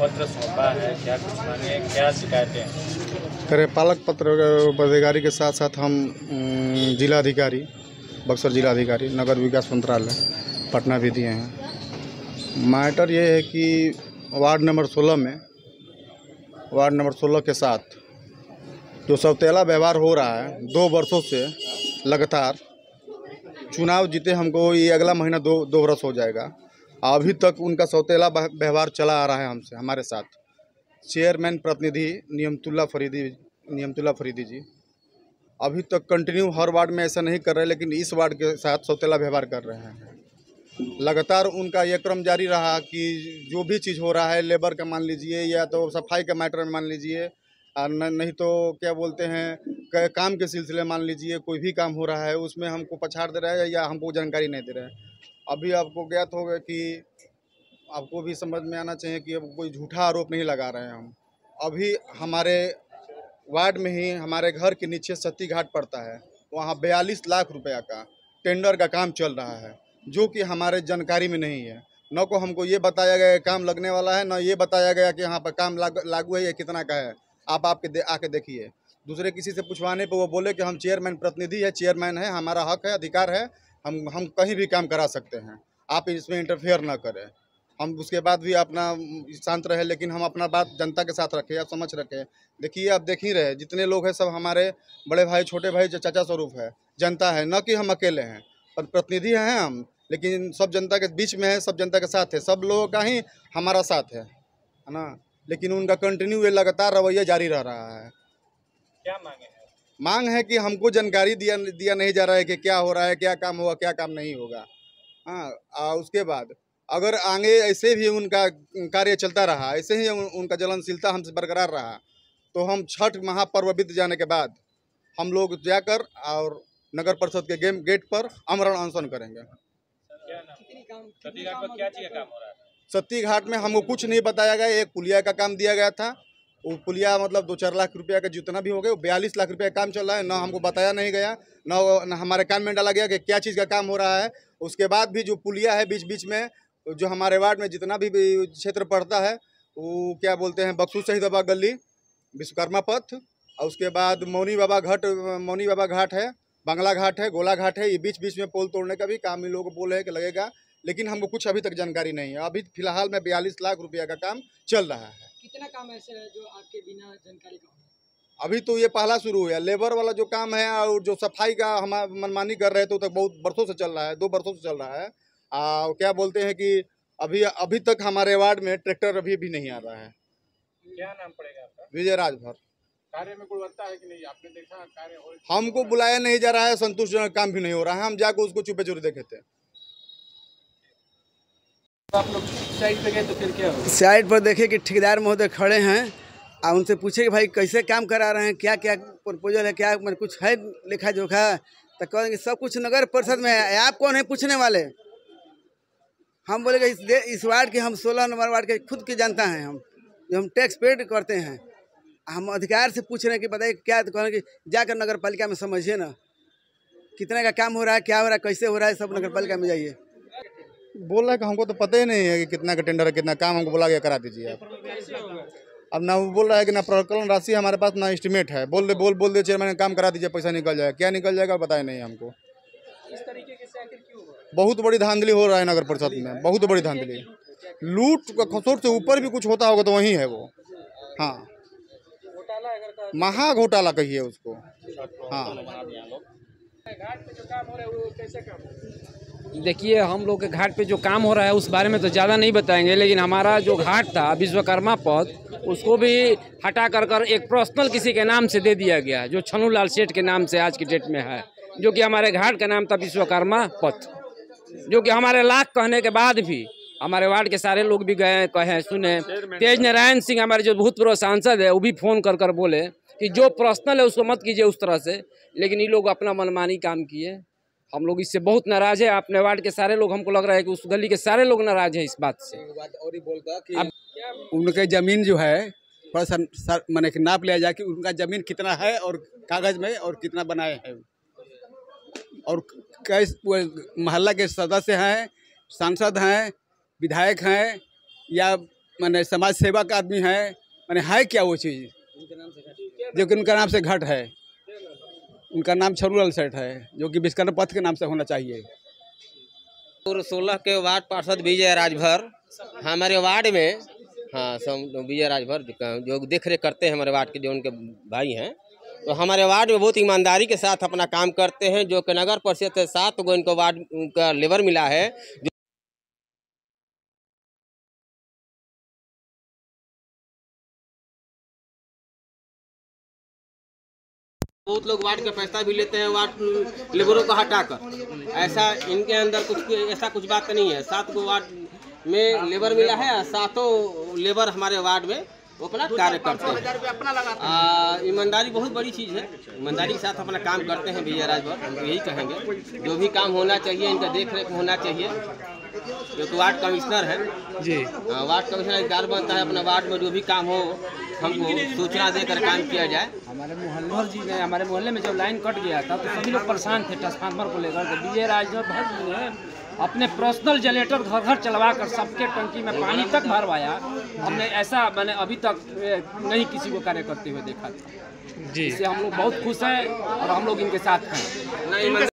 पत्र सौंपा है, क्या कुछ मांगे, क्या शिकायतें हैं? करे पालक पत्र, पदाधिकारी के साथ साथ हम जिलाधिकारी, बक्सर जिलाधिकारी, नगर विकास मंत्रालय, पटना भी दिए हैं। मैटर ये है कि वार्ड नंबर 16 में, वार्ड नंबर 16 के साथ जो सौतेला व्यवहार हो रहा है, दो वर्षों से लगातार, चुनाव जीते हमको ये अगला महीना दो दो वर्ष हो जाएगा। अभी तक उनका सौतेला व्यवहार चला आ रहा है हमसे, हमारे साथ। चेयरमैन प्रतिनिधि नियमतुल्ला फरीदी नियमतुल्ला फरीदी जी। अभी तक कंटिन्यू हर वार्ड में ऐसा नहीं कर रहे, लेकिन इस वार्ड के साथ सौतेला व्यवहार कर रहे हैं। लगातार उनका यह क्रम जारी रहा कि जो भी चीज़ हो रहा है, लेबर का मान लीजिए या तो सफ़ाई के मैटर में मान लीजिए और नहीं तो क्या बोलते हैं काम के सिलसिले मान लीजिए कोई भी काम हो रहा है, उसमें हमको पछाड़ दे रहा है या हमको जानकारी नहीं दे रहा है। अभी आपको ज्ञात होगा कि आपको भी समझ में आना चाहिए कि अब कोई झूठा आरोप नहीं लगा रहे हैं हम। अभी हमारे वार्ड में ही हमारे घर के नीचे सती घाट पड़ता है वहाँ बयालीस लाख रुपया का टेंडर का काम चल रहा है जो कि हमारे जानकारी में नहीं है। न को हमको ये बताया गया काम लगने वाला है न ये बताया गया कि यहाँ पर काम लाग, लागू है या कितना का है आप आपके दे, आके देखिए। दूसरे किसी से पूछवाने पर वो बोले कि हम चेयरमैन प्रतिनिधि है चेयरमैन है हमारा हक है अधिकार है हम हम कहीं भी काम करा सकते हैं। आप इसमें इंटरफेयर ना करें। हम उसके बाद भी अपना शांत रहे, लेकिन हम अपना बात जनता के साथ रखें आप समझ रखें। देखिए, आप देख ही रहे जितने लोग हैं सब हमारे बड़े भाई, छोटे भाई चाचा स्वरूप है। जनता है, न कि हम अकेले हैं। पर प्रतिनिधि हैं हम, लेकिन सब जनता के बीच में है, सब जनता के साथ है। सब लोगों का ही हमारा साथ है है ना? लेकिन उनका कंटिन्यू ये लगातार रवैया जारी रह रहा है। क्या मांगे मांग है कि हमको जानकारी दिया दिया नहीं जा रहा है कि क्या हो रहा है क्या काम होगा क्या काम नहीं होगा। हाँ आ, उसके बाद अगर आगे ऐसे भी उनका कार्य चलता रहा ऐसे ही उन, उनका जलनशीलता हमसे बरकरार रहा तो हम छठ महापर्व बीत जाने के बाद हम लोग जाकर और नगर परिषद के गेम गेट पर अमरण अनशन करेंगे। सत्ती घाट में हमको कुछ नहीं बताया गया एक पुलिया का काम दिया गया था। वो पुलिया मतलब दो चार लाख रुपया का जितना भी हो गया बयालीस लाख रुपया का काम चल रहा है। ना हमको बताया नहीं गया, ना हमारे कान में डाला गया कि क्या चीज़ का काम हो रहा है। उसके बाद भी जो पुलिया है बीच बीच में, जो हमारे वार्ड में जितना भी क्षेत्र पड़ता है, वो क्या बोलते हैं, बक्सू शहीद बाबा गली, विश्वकर्मा पथ, और उसके बाद मौनी बाबा घाट, मौनी बाबा घाट है, बांग्ला घाट है, गोला घाट है, ये बीच बीच में पोल तोड़ने का भी काम इन लोग बोले हैं कि लगेगा, लेकिन हमको कुछ अभी तक जानकारी नहीं है। अभी फ़िलहाल में बयालीस लाख रुपया का काम चल रहा है। कितना काम ऐसे है जो आपके बिना जानकारी का? अभी तो ये पहला शुरू हुआ लेबर वाला जो काम है और जो सफ़ाई का हम मनमानी कर रहे थे तक बहुत बरसों से चल रहा है दो बरसों से चल रहा है। आ, क्या बोलते हैं कि अभी अभी तक हमारे वार्ड में ट्रैक्टर अभी भी नहीं आ रहा है। क्या नाम पड़ेगा आपका? विजय राजभर। कार्य में गुणवत्ता है कि नहीं? आपने देखा कार्य हमको बुलाया नहीं जा रहा है संतुष्टजनक काम भी नहीं हो रहा है हम जाकर उसको चुपे चुपे देखे थे आप लोग साइड गए तो फिर साइड पर देखे कि ठेकेदार महोदय खड़े हैं। और उनसे पूछे कि भाई कैसे काम करा रहे हैं? क्या क्या प्रपोजल है? क्या मतलब कुछ है लिखा जोखा? तो कहेंगे सब कुछ नगर परिषद में है। आप कौन है? पूछने वाले। हम बोले इस दे, इस वार्ड के हम सोलह नंबर वार्ड के खुद के जानता हैं हम जो हम टैक्स पेड करते हैं। हम अधिकार से पूछ रहे हैं कि बताइए क्या तो कहें कि जाकर नगर पालिका में समझिए ना। कितने का काम हो रहा है क्या हो रहा है कैसे हो रहा है सब नगर पालिका में जाइए। बोल रहा है कि हमको तो पता ही नहीं है कि कितना का टेंडर है, कितना काम हमको बोला के करा दीजिए आप। अब ना वो बोल रहा है कि ना प्रकलन राशि हमारे पास ना एस्टिमेट है। बोल दे, बोल बोल दे चेयरमैन काम करा दीजिए, पैसा निकल जाएगा। क्या निकल जाएगा बताया नहीं हमको। इस तरीके है? बहुत बड़ी धांधली हो रहा है नगर परिषद में, बहुत बड़ी धांधली। लूट का खसोट से ऊपर भी कुछ होता होगा तो वहीं है वो। हाँ। का महा घोटाला कहिए उसको। हाँ। घाट पे जो काम हो रहा है वो कैसे काम हो देखिए हम लोग के घाट पे जो काम हो रहा है उस बारे में तो ज़्यादा नहीं बताएँगे लेकिन हमारा जो घाट था विश्वकर्मा पद उसको भी हटा कर कर एक पर्सनल किसी के नाम से दे दिया गया है जो छनू लाल सेठ के नाम से आज की डेट में है जो कि हमारे घाट का नाम था विश्वकर्मा पथ जो कि हमारे लाख कहने के बाद भी हमारे वार्ड के सारे लोग भी गए कहे सुने। तेज नारायण सिंह हमारे जो भूतपूर्व सांसद है वो भी फ़ोन कर कर बोले कि जो पर्सनल है उसको मत कीजिए उस तरह से। लेकिन ये लोग अपना मनमानी काम किए। हम लोग इससे बहुत नाराज़ है। अपने वार्ड के सारे लोग हमको लग रहा है कि उस गली के सारे लोग नाराज़ हैं इस बात से। और ही बोलता कि अब- उनके ज़मीन जो है थोड़ा सा मैंने कि नाप लिया जाए कि उनका ज़मीन कितना है और कागज़ में और कितना बनाए हैं। और कई मोहल्ला के सदस्य हैं सांसद हैं विधायक हैं या मैंने समाज सेवा का आदमी है मैंने है क्या वो चीज़? जो कि उनका नाम से घट है। उनका नाम छरुलाल सेठ है, जो कि विश्वकर्मा पथ के नाम से होना चाहिए। सोलह के वार्ड पार्षद विजय राजभर, हमारे वार्ड में हाँ सब विजय राजभर जो देख रेख करते हैं हमारे वार्ड के, जो उनके भाई हैं तो हमारे वार्ड में बहुत ईमानदारी के साथ अपना काम करते हैं, जो कि नगर परिषद से सात गो इनको वार्ड का लेबर मिला है बहुत लोग वार्ड का पैसा भी लेते हैं वार्ड लेबरों को हटाकर। ऐसा इनके अंदर कुछ ऐसा कुछ बात नहीं है। सात गो वार्ड में लेबर मिला है सातों लेबर हमारे वार्ड में वो अपना कार्य करते हैं। ईमानदारी बहुत बड़ी चीज़ है। ईमानदारी के साथ अपना काम करते हैं विजय राजभर हम यही कहेंगे। जो भी काम होना चाहिए इनका देख रेख होना चाहिए। जो कि वार्ड कमिश्नर है। जी। हाँ, वार्ड कमिश्नर अधिकार बनता है अपना वार्ड में जो भी काम हो हमको सूचना देकर काम किया जाए। हमारे मोहल्लों जी में हमारे मोहल्ले में जब लाइन कट गया था तो सभी लोग परेशान थे ट्रांसफार्मर को लेकर तो विजय राजभर भर जी ने अपने पर्सनल जनरेटर घर घर चलवा कर सबके टंकी में पानी तक भरवाया। हमने ऐसा मैंने अभी तक नहीं किसी को कार्य करते हुए देखा था। जी। इससे हम लोग बहुत खुश हैं और हम लोग इनके साथ हैं। ना